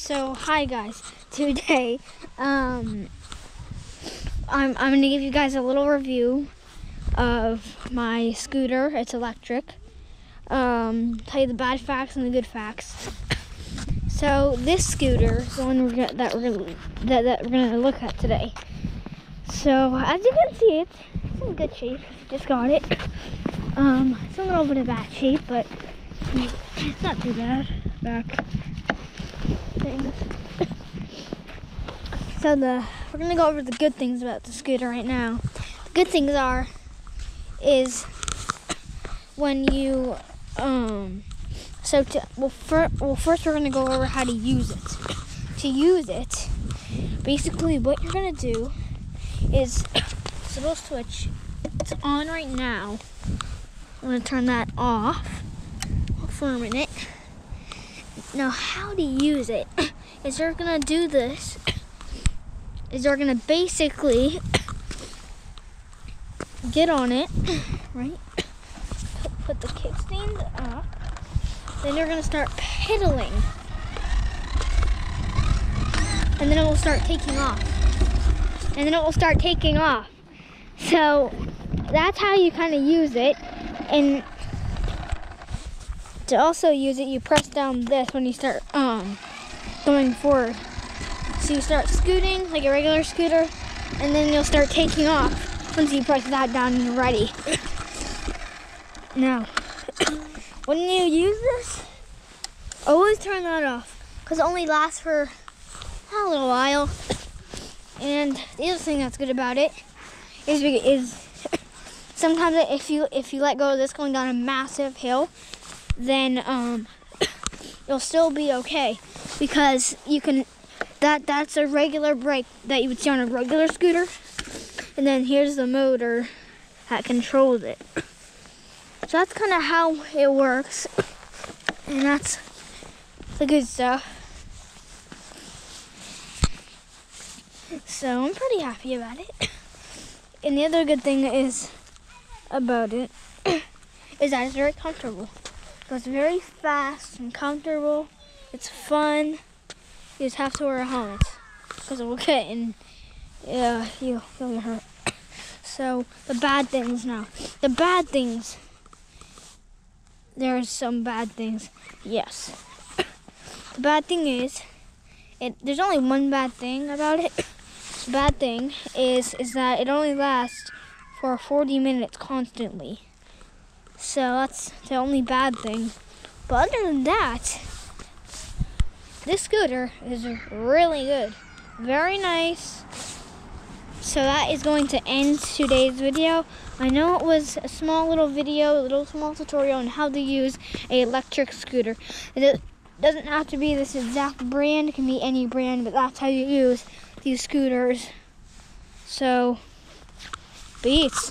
So hi guys. Today, um, I'm I'm gonna give you guys a little review of my scooter. It's electric. Um, tell you the bad facts and the good facts. So this scooter the one we're gonna, that we're gonna, that, that we're gonna look at today. So as you can see, it's, it's in good shape. Just got it. Um, it's a little bit of bad shape, but it's not too bad. Back things. So the we're gonna go over the good things about the scooter right now. The good things are is when you um so to well, well first we're gonna go over how to use it. To use it, basically what you're gonna do is this little switch. It's on right now. I'm gonna turn that off for a minute. Now, how to use it is you're gonna do this. Is you're gonna basically get on it, right? Put, the kickstand up. Then you're gonna start pedaling, and then it will start taking off. And then it will start taking off. So that's how you kind of use it. And to also use it, you press down this when you start um, going forward. So you start scooting like a regular scooter, and then you'll start taking off once you press that down and you're ready. Now, when you use this, always turn that off because it only lasts for a little while. And the other thing that's good about it is is sometimes if you if you let go of this going down a massive hill, then um, you'll still be okay because you can. That that's a regular brake that you would see on a regular scooter, and then here's the motor that controls it. So that's kind of how it works, and that's the good stuff. So I'm pretty happy about it. And the other good thing is about it is that it's very comfortable. It's very fast and comfortable. It's fun. You just have to wear a helmet because it will get and yeah, you you'll hurt. So the bad things now. The bad things. There's some bad things. Yes. The bad thing is, it. There's only one bad thing about it. The bad thing is is that it only lasts for 40 minutes constantly. So that's the only bad thing. But other than that, this scooter is really good. Very nice. So that is going to end today's video. I know it was a small little video, a little small tutorial on how to use a electric scooter. It doesn't have to be this exact brand, it can be any brand, but that's how you use these scooters. So, beats.